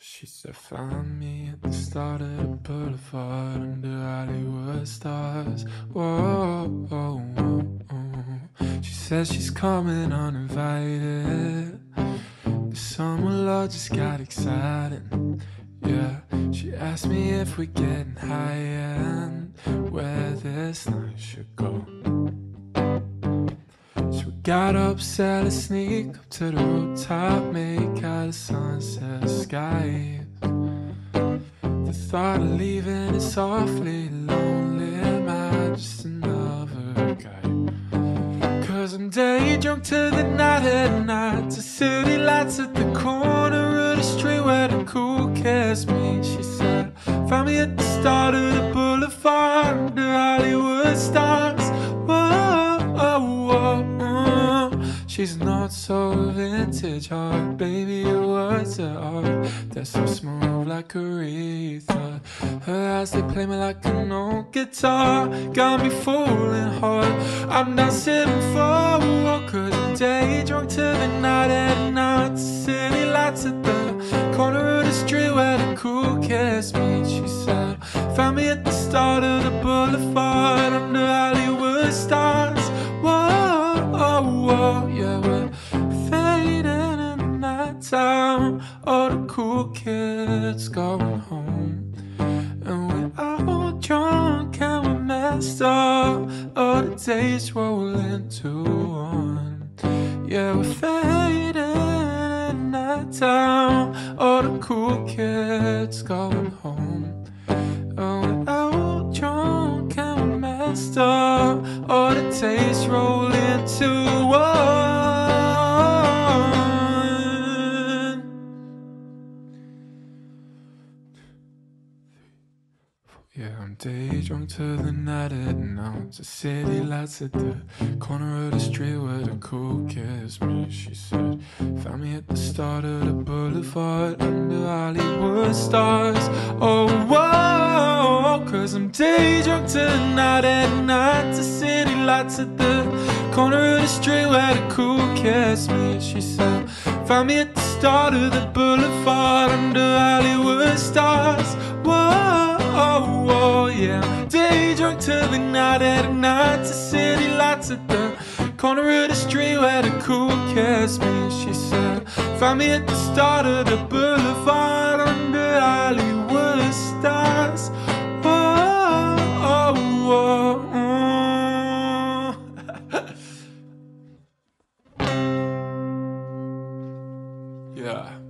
She said, Find me at the start of the boulevard under Hollywood stars. Whoa, whoa, whoa. She says she's coming uninvited. The summer love just got exciting. Yeah, she asked me if we're getting high and where this night should go. So we got up, set a sneak up to the rooftop, make out sunset skies. The thought of leaving is softly lonely. Am I just another guy? Cause I'm day drunk to the night at night. To city lights at the corner of the street where the cool kiss me. She said, Find me at the start of the boulevard under Hollywood stars. She's not so vintage heart, baby. Oh. Words are. They're so smooth like Aretha. Her eyes they play me like an old guitar. Got me falling hard. I'm down sitting for a walk. Cause I'm day drunk to the night and night. The city lights at the corner of the street where the cool kiss me. She said, Found me at the start of the boulevard under Hollywood stars. Whoa, whoa, yeah, we're fading in the nighttime. All the cool kids going home. And we're all drunk and we're messed up. All the days roll into one. Yeah, we're fading in that town. All the cool kids going home. And we're all drunk and we're messed up. All the days roll into Yeah, I'm day drunk to the night at night. The city lights at the corner of the street where the cool kiss me. She said, Found me at the start of the boulevard under Hollywood stars. Oh, whoa, cause I'm day drunk to the night at night. The city lights at the corner of the street where the cool kiss me. She said, Found me at the start of the boulevard under Hollywood stars. To the night at night to city lights at the corner of the street where the cool cats meet. She said, Find me at the start of the boulevard under Hollywood stars. Oh oh, whoa. Oh, oh. yeah.